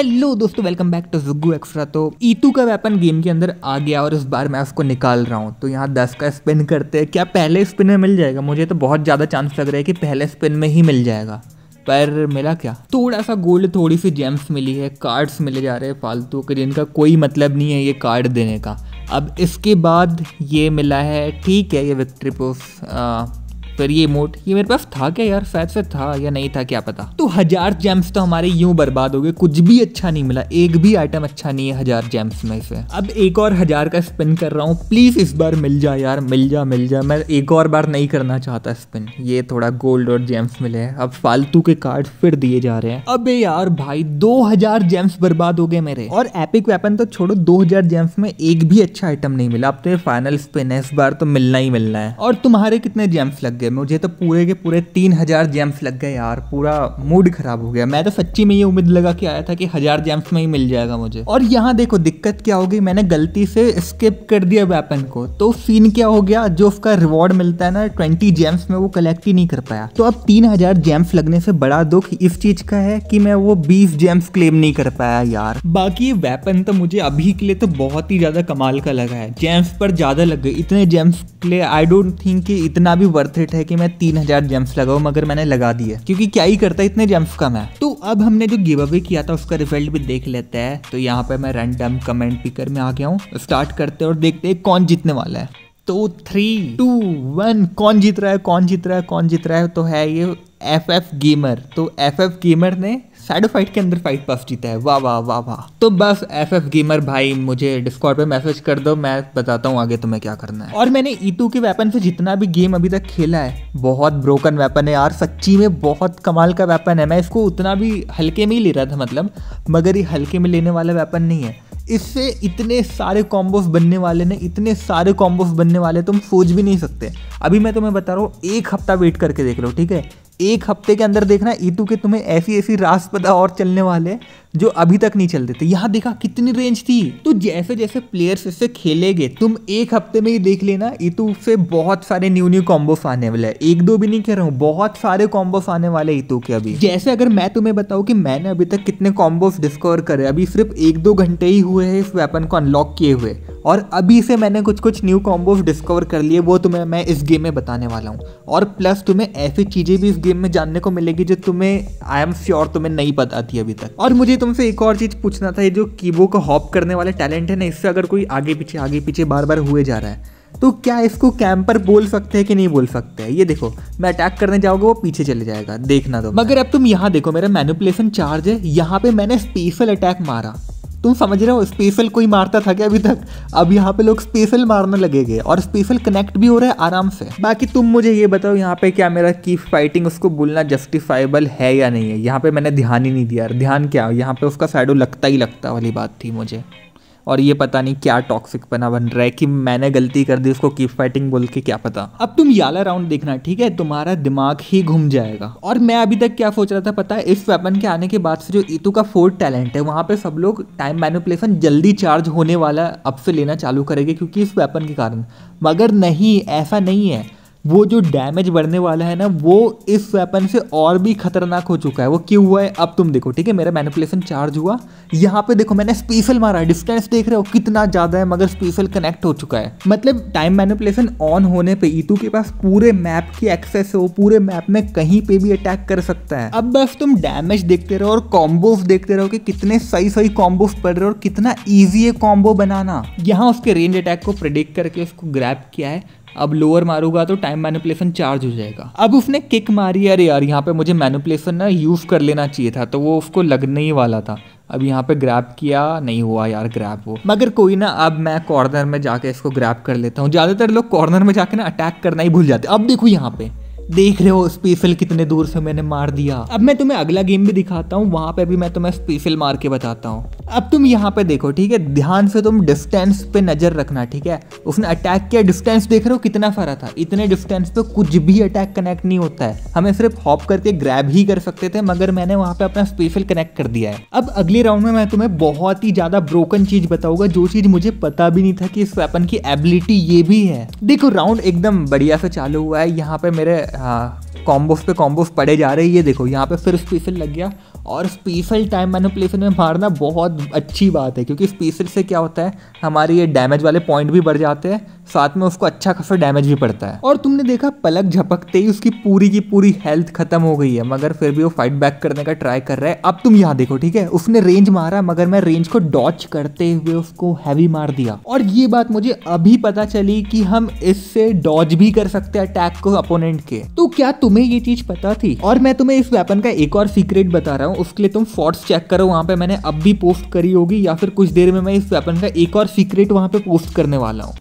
Hello दोस्तों welcome back to जुगू extra तो ईतू का वेपन गेम के अंदर आ गया और इस बार मैं उसको निकाल रहा हूँ। तो यहाँ दस का स्पिन करते हैं। क्या पहले स्पिन में मिल जाएगा? मुझे तो बहुत ज़्यादा चांस लग रहा है कि पहले स्पिन में ही मिल जाएगा। पर मिला क्या? थोड़ा सा गोल्ड थोड़ी सी जेम्स मिली है। कार्ड्स मिले जा रहे हैं फालतू के, जिनका कोई मतलब नहीं है ये कार्ड देने का। अब इसके बाद ये मिला है, ठीक है, ये विक्ट्री प्रूफ फिर ये मोट, ये मेरे पास था क्या यार? शायद से था या नहीं था, क्या पता? तो हज़ार जेम्स तो हमारे यूँ बर्बाद हो गए, कुछ भी अच्छा नहीं मिला, एक भी आइटम अच्छा नहीं है हज़ार जेम्स में से। अब एक और हज़ार का स्पिन कर रहा हूँ प्लीज़ इस बार मिल जा यार, मिल जा मिल जा। मैं एक और बार नहीं करना चाहता स्पिन ये थोड़ा गोल्ड और जेम्स मिले हैं। अब फालतू के कार्ड फिर दिए जा रहे हैं। अबे यार भाई, दो हज़ार जेम्स बर्बाद हो गए मेरे। और एपिक वेपन तो छोड़ो, दो हज़ार जेम्स में एक भी अच्छा आइटम नहीं मिला। अब तो ये फाइनल स्पिन है, इस बार तो मिलना ही मिलना है। और तुम्हारे कितने जेम्स लग गए मुझे तो पूरे के पूरे तीन हज़ार जैम्स लग गए यार। पूरा मूड खराब हो गया। मैं तो सच्ची में ये उम्मीद लगा के आया था कि हज़ार जैम्स में ही मिल जाएगा मुझे। और यहाँ देखो, दिक्कत क्या हो गई? मैंने गलती से स्किप कर दिया वेपन को। तो सीन क्या हो गया? जो उसका रिवॉर्ड मिलता है ना ट्वेंटी जेम्स में, वो कलेक्ट ही नहीं कर पाया। तो अब तीन हज़ार जेम्स लगने से बड़ा दुख इस चीज़ का है कि मैं वो बीस जेम्स क्लेम नहीं कर पाया यार। बाकी वेपन तो मुझे अभी के लिए तो बहुत ही ज़्यादा कमाल का लगा है। जेम्स पर ज़्यादा लग गए। इतने जेम्स के लिए आई डोंट थिंक कि इतना भी वर्थ इट है कि मैं तीन हज़ार जेम्स लगाऊ, मगर मैंने लगा दिए क्योंकि क्या ही करता है इतने जेम्स का मैं? तो अब हमने जो गिव अवे किया था, उसका रिज़ल्ट भी देख लेते हैं। तो यहाँ पे मैं रैंडम कमेंट पिकर में आ गया हूँ। स्टार्ट करते और देखते हैं कौन जीतने वाला है। तो थ्री टू, वन, कौन जीत रहा है, कौन जीत रहा है, कौन जीत रहा है तो है ये एफ़ एफ़ गेमर तो एफ़ एफ़ गेमर ने शैडो फाइट के अंदर फाइट पास जीता है. वाह वाह वाह वाह. तो बस एफ़ एफ़ गेमर भाई, मुझे डिस्कॉर्ड पे मैसेज कर दो, मैं बताता हूँ आगे तुम्हें क्या करना है. और मैंने ईटू के वेपन से जितना भी गेम अभी तक खेला है, बहुत ब्रोकन वेपन है यार. सच्ची में बहुत कमाल का वेपन है. मैं इसको उतना भी हल्के में ही ले रहा था मतलब मगर ये हल्के में लेने वाला वेपन नहीं है. इससे इतने सारे कॉम्बोस बनने वाले ने इतने सारे कॉम्बोस बनने वाले तुम सोच भी नहीं सकते। अभी मैं तुम्हें बता रहा हूँ, एक हफ़्ता वेट करके देख लो, ठीक है? एक हफ़्ते के अंदर देखना ईटू के तुम्हें ऐसी ऐसी रास पता और चलने वाले जो अभी तक नहीं चलते थे। यहाँ देखा कितनी रेंज थी। तो जैसे जैसे प्लेयर्स इससे खेलेगे, तुम एक हफ़्ते में ही देख लेना ईतू से बहुत सारे न्यू न्यू कॉम्बोस आने वाले हैं। एक दो भी नहीं कह रहा हूँ, बहुत सारे कॉम्बोस आने वाले ईतू के अभी। जैसे अगर मैं तुम्हें बताऊँ कि मैंने अभी तक कितने कॉम्बोस डिस्कवर करे, अभी सिर्फ़ एक दो घंटे ही हुए हैं इस वेपन को अनलॉक किए हुए। और अभी से मैंने कुछ कुछ न्यू कॉम्बोज डिस्कवर कर लिए, वो तुम्हें मैं इस गेम में बताने वाला हूँ। और प्लस तुम्हें ऐसी चीज़ें भी इस गेम में जानने को मिलेगी जो तुम्हें आई एम श्योर तुम्हें नहीं पता थी अभी तक। और मुझे तुमसे एक और चीज़ पूछना था, ये जो कीबो का हॉप करने वाले टैलेंट है ना, इससे अगर कोई आगे पीछे आगे पीछे बार बार हुए जा रहा है तो क्या इसको कैंपर बोल सकते हैं कि नहीं बोल सकते हैं? ये देखो, मैं अटैक करने जाऊँगा, वो पीछे चले जाएगा, देखना तो। मगर अब तुम यहाँ देखो, मेरा मैनुपुलेशन चार्ज है, यहाँ पे मैंने स्पेशल अटैक मारा। तुम समझ रहे हो स्पेशल कोई मारता था क्या अभी तक? अब यहाँ पे लोग स्पेशल मारने लगेंगे और स्पेशल कनेक्ट भी हो रहा है आराम से। बाकी तुम मुझे ये बताओ, यहाँ पे क्या मेरा की फाइटिंग उसको बोलना जस्टिफाइबल है या नहीं है? यहाँ पे मैंने ध्यान ही नहीं दिया ध्यान क्या? यहाँ पे उसका साइडो लगता ही लगता वाली बात थी मुझे। और ये पता नहीं क्या टॉक्सिक पना बन रहा है कि मैंने गलती कर दी उसको कीप फाइटिंग बोल के क्या पता। अब तुम याला राउंड देखना, ठीक है? तुम्हारा दिमाग ही घूम जाएगा। और मैं अभी तक क्या सोच रहा था पता है? इस वेपन के आने के बाद से जो ईतू का फोर्थ टैलेंट है, वहाँ पे सब लोग टाइम मैनुपलेसन जल्दी चार्ज होने वाला अब से लेना चालू करेंगे क्योंकि इस वेपन के कारण। मगर नहीं, ऐसा नहीं है। वो जो डैमेज बढ़ने वाला है ना, वो इस वेपन से और भी खतरनाक हो चुका है। वो क्यों हुआ है? अब तुम देखो, ठीक है? मेरा मैनिपुलेशन चार्ज हुआ। यहाँ पे देखो, मैंने स्पेशल मारा। डिस्टेंस देख रहे हो? कितना ज़्यादा है, मगर स्पेशल कनेक्ट हो चुका है। मतलब टाइम मैनिपुलेशन ऑन होने पे ईतू के पास पूरे मैप की एक्सेस है वो पूरे मैप में कहीं पे भी अटैक कर सकता है। अब बस तुम डैमेज देखते रहो और कॉम्बोज देखते रहो कि कितने सही सही कॉम्बोज पड़ रहे हो और कितना ईजी है कॉम्बो बनाना। यहाँ उसके रेंज अटैक को प्रिडिक्ट करके उसको ग्रैप किया है। अब लोअर मारूँगा तो टाइम मैनिपुलेशन चार्ज हो जाएगा। अब उसने किक मारी, अरे यार, यहाँ पे मुझे मैनिपुलेशन ना यूज़ कर लेना चाहिए था तो वो उसको लगने ही वाला था। अब यहाँ पे ग्रैप किया, नहीं हुआ यार ग्रैप वो। मगर कोई ना, अब मैं कॉर्नर में जाके इसको ग्रैप कर लेता हूँ। ज़्यादातर लोग कॉर्नर में जाके ना अटैक करना ही भूल जाते अब देखो यहाँ पे। देख रहे हो स्पेशल कितने दूर से मैंने मार दिया। अब मैं तुम्हें अगला गेम भी दिखाता हूँ, वहाँ पे भी मैं तुम्हें स्पेशल मार के बताता हूँ। अब तुम यहाँ पे देखो, ठीक है? ध्यान से तुम डिस्टेंस पे नज़र रखना, ठीक है? उसने अटैक किया, डिस्टेंस देख रहे हो कितना फरा था? इतने डिस्टेंस पे कुछ भी अटैक कनेक्ट नहीं होता है। हमें सिर्फ़ हॉप करके ग्रैब ही कर सकते थे, मगर मैंने वहाँ पे अपना स्पेशल कनेक्ट कर दिया है। अब अगले राउंड में मैं तुम्हें बहुत ही ज़्यादा ब्रोकन चीज़ बताऊँगा, जो चीज़ मुझे पता भी नहीं था कि इस वेपन की एबिलिटी ये भी है। देखो राउंड एकदम बढ़िया से चालू हुआ है। यहाँ पे मेरे हाँ, कॉम्बोस पे कॉम्बोस पड़े जा रहे हैं। ये देखो, यहाँ पे फिर स्पेशल लग गया। और स्पेशल टाइम मैनिपुलेशन में मारना बहुत अच्छी बात है, क्योंकि स्पेशल से क्या होता है, हमारे ये डैमेज वाले पॉइंट भी बढ़ जाते हैं, साथ में उसको अच्छा खासा डैमेज भी पड़ता है। और तुमने देखा, पलक झपकते ही उसकी पूरी की पूरी हेल्थ खत्म हो गई है, मगर फिर भी वो फाइट बैक करने का ट्राई कर रहा है। अब तुम यहाँ देखो, ठीक है? उसने रेंज मारा, मगर मैं रेंज को डॉच करते हुए उसको हैवी मार दिया। और ये बात मुझे अभी पता चली कि हम इससे डॉच भी कर सकते हैं अटैक को अपोनेंट के। तो क्या तुम्हें ये चीज़ पता थी। और मैं तुम्हें इस वेपन का एक और सीक्रेट बता रहा हूँ, उसके लिए तुम फोर्ट्स चेक करो, वहाँ पे मैंने अब भी पोस्ट करी होगी, या फिर कुछ देर में मैं इस वेपन का एक और सीक्रेट वहाँ पे पोस्ट करने वाला हूँ।